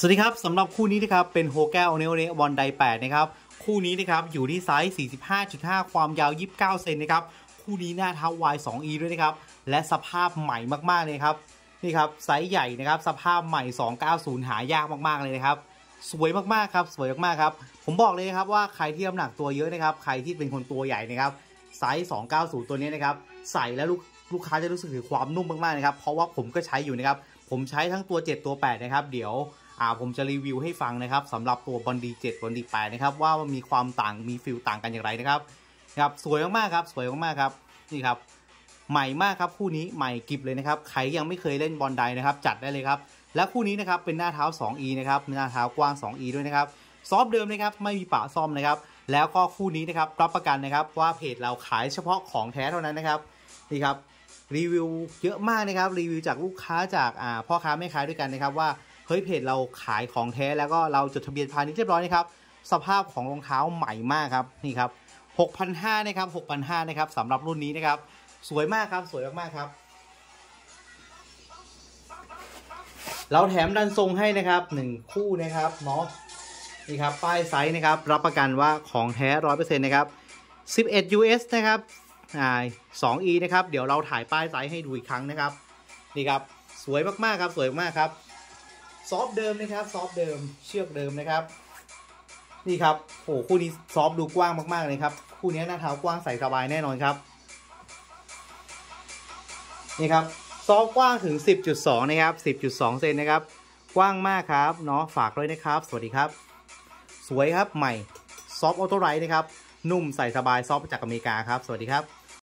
สวัสดีครับสำหรับคู่นี้นะครับเป็น Hoka One One Bondi 8นะครับคู่นี้นะครับอยู่ที่ไซส์ 45.5 ความยาว 29 เซนนะครับคู่นี้หน้าเท้า wide 2E ด้วยนะครับและสภาพใหม่มากๆเลยครับนี่ครับไซส์ใหญ่นะครับสภาพใหม่ 290 หายากมากๆเลยนะครับสวยมากๆครับสวยมากๆครับผมบอกเลยครับว่าใครที่น้ำหนักตัวเยอะนะครับใครที่เป็นคนตัวใหญ่นะครับไซส์ 290 ตัวนี้นะครับใส่แล้วลูกลูกค้าจะรู้สึกถึงความนุ่มมากๆนะครับเพราะว่าผมก็ใช้อยู่นะครับผมใช้ทั้งตัว 7 ตัว 8 นะครับ เดี๋ยว อ่าผมจะรีวิวให้ฟังนะครับสำหรับตัว Bondi 7 Bondi 8นะครับว่ามันมีความต่างมี feel ต่างกันอย่างไรนะครับครับสวยมากๆครับสวยมากๆครับนี่ครับใหม่มากครับคู่นี้ใหม่กริบเลยนะครับใครยังไม่เคยเล่น Bondi นะครับจัดได้เลยครับและคู่นี้นะครับเป็นหน้าเท้า 2e นะครับหน้าเท้ากว้าง 2e ด้วยนะครับ sole เดิมนะครับไม่มีปะซ่อมนะครับแล้วก็คู่นี้นะครับรับประกันนะครับว่าเพจเราขายเฉพาะของแท้เท่านั้นนะครับนี่ครับรีวิวเยอะมากนะครับรีวิวจากลูกค้าจากอ่าพ่อค้าแม่ค้าด้วยกันนะครับว่า เฮ้ยเพจเราขายของแท้แล้วก็เราจดทะเบียนพาณิชย์เรียบร้อยนะครับสภาพของรองเท้าใหม่มากครับนี่ครับ6,500นะครับ6,500นะครับสำหรับรุ่นนี้นะครับสวยมากครับสวยมากๆครับ เราแถมดันทรงให้นะครับหนึ่งคู่นะครับเนาะนี่ครับป้ายไซส์นะครับ รับประกันว่าของแท้ร้อยเปอร์เซ็นต์นะครับ 11 US นะครับอ่า 2E นะครับ เดี๋ยวเราถ่ายป้ายไซส์ให้ดูอีกครั้งนะครับ นี่ครับ สวยมากๆครับ สวยมากครับ sole เดิมนะครับ sole เดิมเชือกเดิมนะครับ นี่ครับโอ้คู่นี้ sole ดูกว้างมากๆเลยครับคู่นี้หน้าเท้ากว้างใส่สบายแน่นอนครับ นี่ครับ sole กว้างถึง 10.2 นะครับ 10.2 เซนนะครับ กว้างมากครับเนาะฝากด้วยนะครับ สวัสดีครับ สวยครับใหม่ซอฟออโต้ไรนะครับ นุ่มใส่สบายซอฟจากอเมริกาครับ สวัสดีครับ